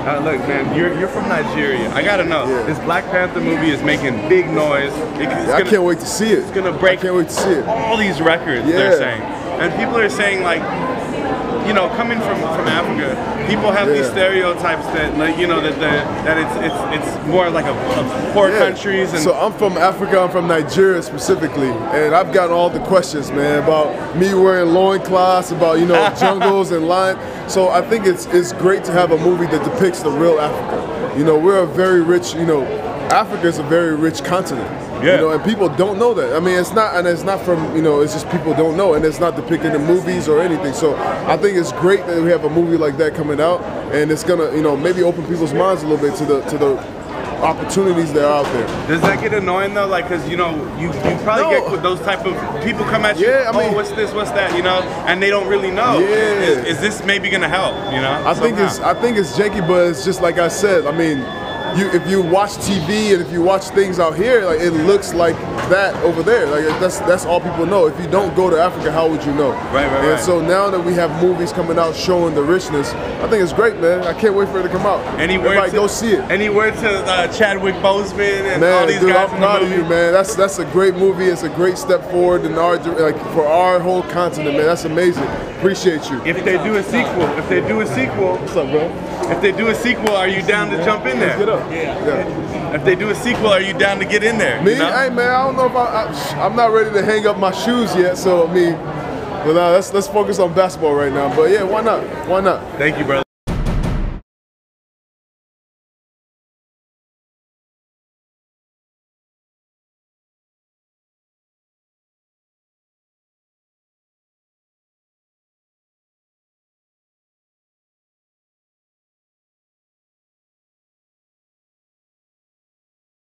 Uh, look, man, you're, you're from Nigeria. I gotta know. Yeah. This Black Panther movie is making big noise. It- I gonna- can't wait to see it. It's gonna break I can't wait to see it. all these records. Yeah. They're saying, and people are saying like, you know, coming from from Africa, people have these stereotypes that like you know that the, that it's it's it's more like a, a poor Yeah. countries and so I'm from Africa. I'm from Nigeria specifically, and I've gotten all the questions, man, about me wearing loincloths, about you know jungles and lion. So I think it's it's great to have a movie that depicts the real Africa. You know, we're a very rich. You know, Africa is a very rich continent. Yeah. You know, and people don't know that. I mean, it's not, and it's not from you know, it's just people don't know, and it's not depicted in movies or anything. So I think it's great that we have a movie like that coming out, and it's gonna, you know, maybe open people's minds a little bit to the to the opportunities that are out there. Does that get annoying though? Like, cause you know, you, you probably No. get with those type of people come at you. Yeah, I oh, mean- oh, what's this? What's that? You know, and they don't really know. Yeah. Is, is this maybe gonna help? You know? I think it's I think it's janky, but it's just like I said. I mean, you if you watch TV and if you watch things out here, like it looks like that over there. Like that's that's all people know. If you don't go to Africa, how would you know? Right, right, And right. so now that we have movies coming out showing the richness, I think it's great, man. I can't wait for it to come out. Anywhere Everybody to, go see it. Anywhere to uh, Chadwick Boseman and Man, all these dude, guys I'm in the proud of movie? you, man. That's that's a great movie. It's a great step forward in our like for our whole continent, man. That's amazing. Appreciate you. If they do a sequel, if they do a sequel, What's up, bro? If they do a sequel, are you down to jump in there? Get up. Yeah. If they do a sequel, are you down to get in there? Me, you know? hey man, I don't know if I, I I'm not ready to hang up my shoes yet. So I mean, but uh, let's let's focus on basketball right now. But yeah, why not? Why not? Thank you, brother.